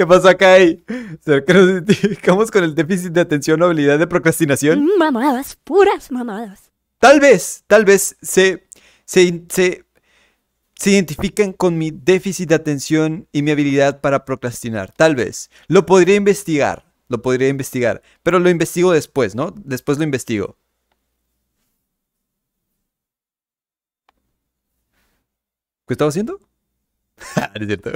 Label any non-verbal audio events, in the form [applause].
¿Qué pasa acá ahí? ¿Será que nos identificamos con el déficit de atención o habilidad de procrastinación? Mamadas, puras mamadas. Tal vez, tal vez se, se, se, se identifiquen con mi déficit de atención y mi habilidad para procrastinar. Tal vez. Lo podría investigar. Lo podría investigar. Pero lo investigo después, ¿no? Después lo investigo. ¿Qué estaba haciendo? [laughs] Ah, no es cierto.